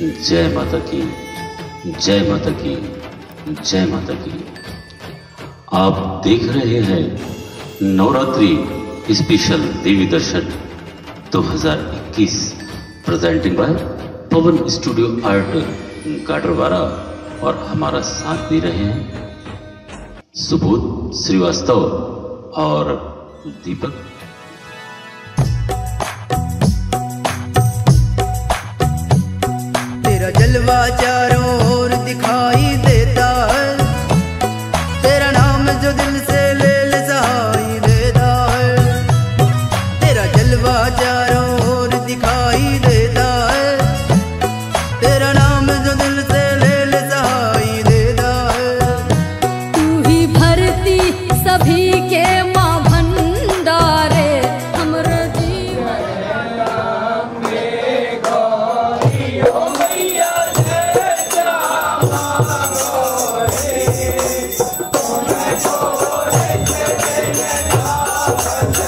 जय माता की, जय माता की, जय माता की। आप देख रहे हैं नवरात्रि स्पेशल देवी दर्शन 2021 presenting by Pawan studio art Gadarwara और हमारा साथ दे रहे हैं सुबोध श्रीवास्तव और दीपक। playa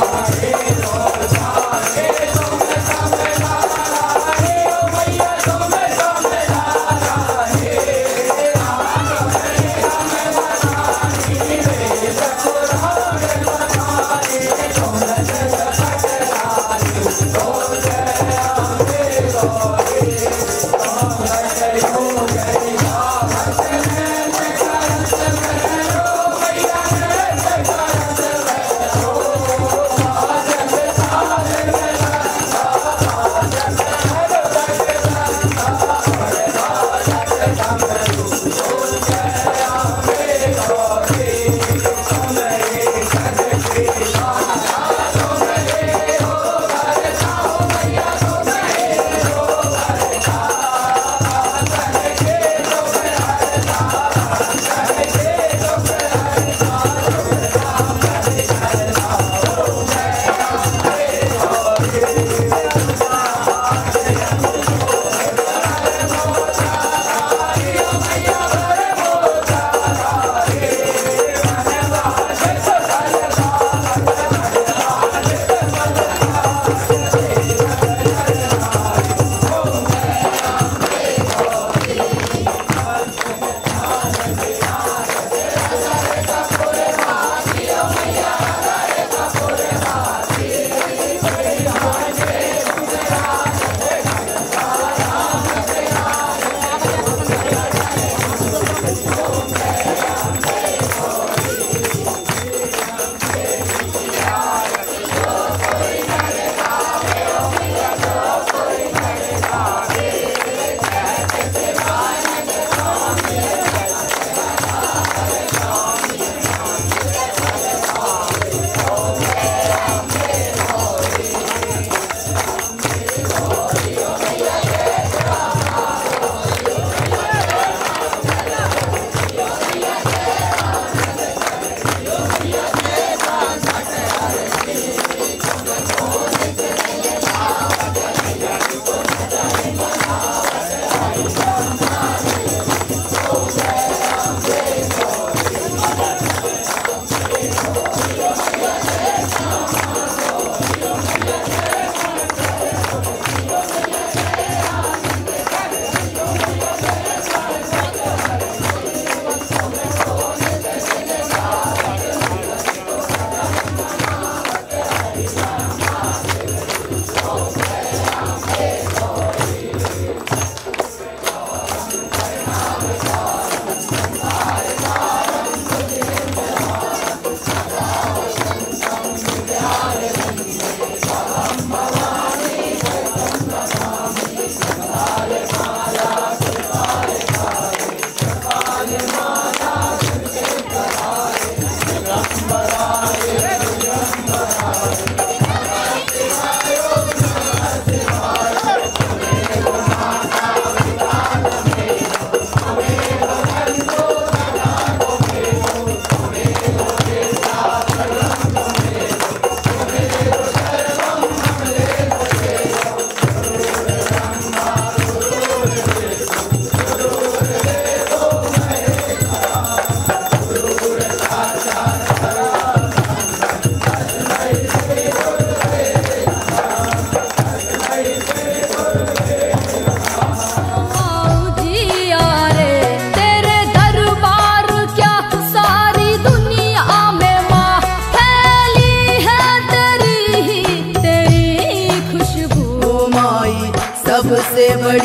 सारे और सारे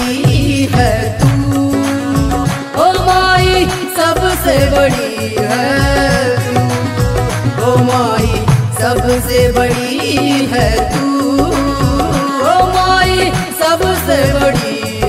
बड़ी है तू। ओ माई, सबसे बड़ी है तू। ओ माई, सबसे बड़ी है तू। ओ माई, सबसे बड़ी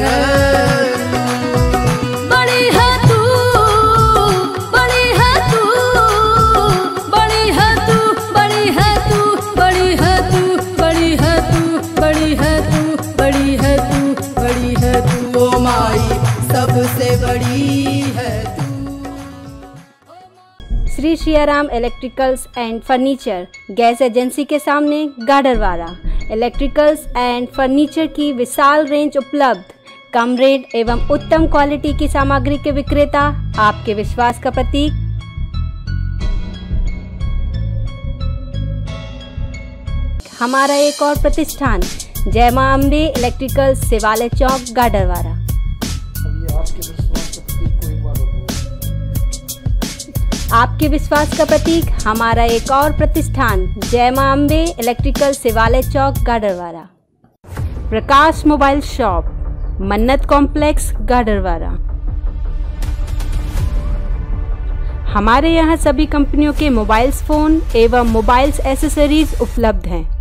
Shri Shriyaram electricals and furniture gas agency के सामने गाडरवारा इलेक्ट्रिकल्स एंड फर्नीचर की विशाल रेंज उपलब्ध। कम रेट एवं उत्तम क्वालिटी की सामग्री के विक्रेता, आपके विश्वास का प्रतीक। हमारा एक और प्रतिष्ठान जय माँ अम्बे इलेक्ट्रिकल शिवालय चौक गाडरवारा आपके विश्वास का प्रतीक, हमारा एक और प्रतिष्ठान, जय माँ Ambe, electrical Shivalaya Chowk, Gadarwara. Prakash mobile shop, Mannat complex, Gadarwara. हमारे यहाँ सभी कंपनियों के मोबाइल्स, फ़ोन एवं मोबाइल्स एसेसरीज उपलब्ध हैं।